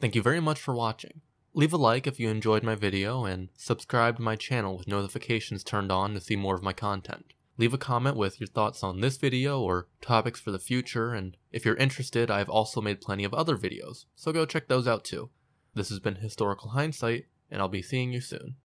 Thank you very much for watching. Leave a like if you enjoyed my video and subscribe to my channel with notifications turned on to see more of my content. Leave a comment with your thoughts on this video or topics for the future, and if you're interested, I've also made plenty of other videos, so go check those out too. This has been Historical Hindsight, and I'll be seeing you soon.